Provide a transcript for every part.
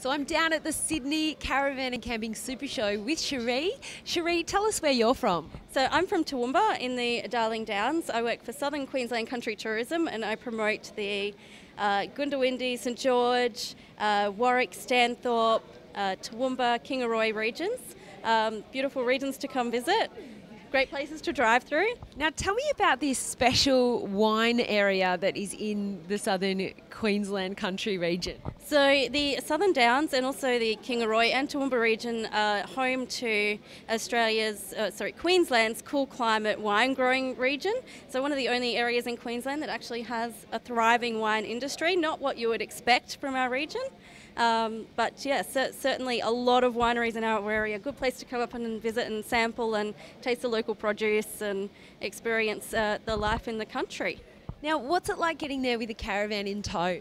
So I'm down at the Sydney Caravan and Camping Super Show with Cherie. Cherie, tell us where you're from. So I'm from Toowoomba in the Darling Downs. I work for Southern Queensland Country Tourism and I promote the uh, Goondiwindi, St George, uh, Warwick, Stanthorpe, uh, Toowoomba, Kingaroy regions. Um, beautiful regions to come visit great places to drive through. Now, tell me about this special wine area that is in the southern Queensland country region. So, the Southern Downs and also the Kingaroy and Toowoomba region are home to Australia's, uh, sorry, Queensland's cool climate wine growing region. So, one of the only areas in Queensland that actually has a thriving wine industry, not what you would expect from our region. Um, but yeah, certainly a lot of wineries in our area. A good place to come up and visit and sample and taste the local produce and experience uh, the life in the country. Now, what's it like getting there with a caravan in tow?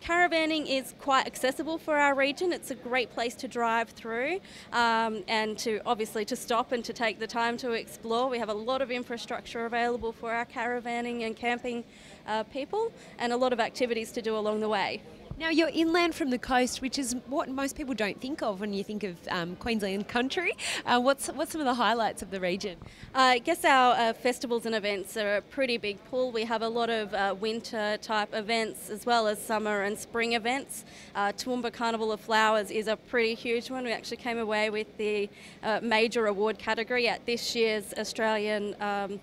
Caravanning is quite accessible for our region. It's a great place to drive through um, and to obviously to stop and to take the time to explore. We have a lot of infrastructure available for our caravanning and camping uh, people and a lot of activities to do along the way. Now, you're inland from the coast, which is what most people don't think of when you think of um, Queensland country. Uh, what's, what's some of the highlights of the region? Uh, I guess our uh, festivals and events are a pretty big pool. We have a lot of uh, winter type events as well as summer and spring events. Uh, Toowoomba Carnival of Flowers is a pretty huge one. We actually came away with the uh, major award category at this year's Australian um,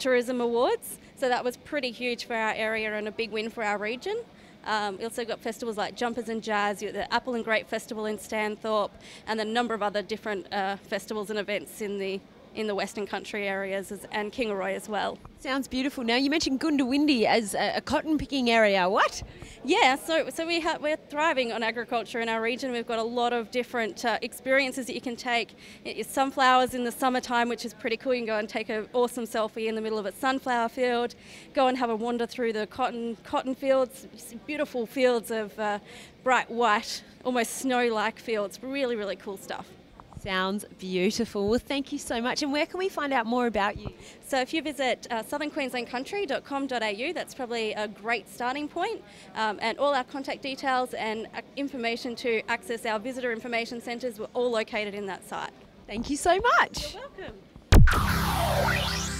Tourism Awards. So that was pretty huge for our area and a big win for our region. Um, we also got festivals like Jumpers and Jazz, the Apple and Grape Festival in Stanthorpe, and a number of other different uh, festivals and events in the in the Western Country areas and Kingaroy as well. Sounds beautiful. Now you mentioned Goondiwindi as a, cotton picking area. What? Yeah, so so we ha- we're thriving on agriculture in our region. We've got a lot of different uh, experiences that you can take. It's sunflowers in the summertime, which is pretty cool. You can go and take an awesome selfie in the middle of a sunflower field. Go and have a wander through the cotton cotton fields. Beautiful fields of uh, bright white, almost snow-like fields. Really, really cool stuff. Sounds beautiful. Well, thank you so much. And where can we find out more about you? So, if you visit uh, southernqueenslandcountry.com.au, that's probably a great starting point. Um, and all our contact details and uh, information to access our visitor information centres were all located in that site. Thank you so much. You're welcome.